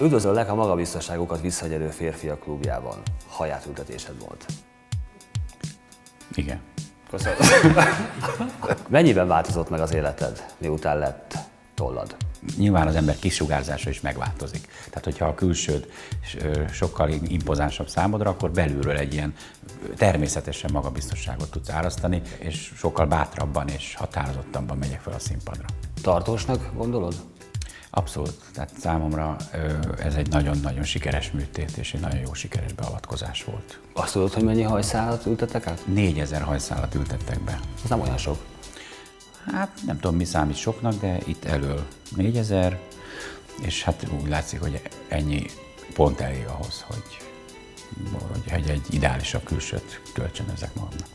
Üdvözöllek a magabiztosságukat visszagyerő férfiak klubjában. Hajátültetésed volt. Igen. Köszönöm. Mennyiben változott meg az életed, miután lett tollad? Nyilván az ember kisugárzása is megváltozik. Tehát, hogyha a külsőd sokkal impozánsabb számodra, akkor belülről egy ilyen természetesen magabiztosságot tudsz árasztani, és sokkal bátrabban és határozottabban megyek fel a színpadra. Tartósnak gondolod? Abszolút. Tehát számomra ez egy nagyon-nagyon sikeres műtét, és egy nagyon jó sikeres beavatkozás volt. Azt tudod, hogy mennyi hajszálat ültettek át? 4000 hajszálat ültettek be. Ez nem olyan sok. Hát nem tudom, mi számít soknak, de itt elől 4000, és hát úgy látszik, hogy ennyi pont elég ahhoz, hogy, hogy egy ideálisabb külsőt kölcsönözzek magamnak.